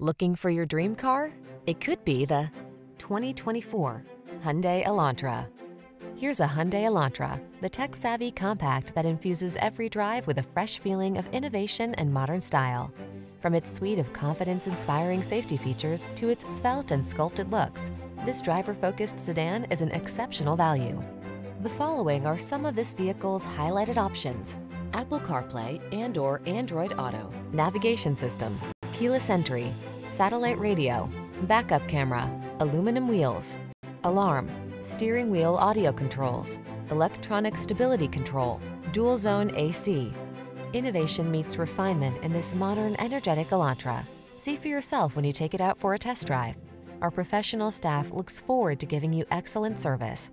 Looking for your dream car? It could be the 2024 Hyundai Elantra. Here's a Hyundai Elantra, the tech-savvy compact that infuses every drive with a fresh feeling of innovation and modern style. From its suite of confidence-inspiring safety features to its svelte and sculpted looks, this driver-focused sedan is an exceptional value. The following are some of this vehicle's highlighted options. Apple CarPlay and or Android Auto, navigation system, keyless entry, satellite radio, backup camera, aluminum wheels, alarm, steering wheel audio controls, electronic stability control, dual zone AC. Innovation meets refinement in this modern, energetic Elantra. See for yourself when you take it out for a test drive. Our professional staff looks forward to giving you excellent service.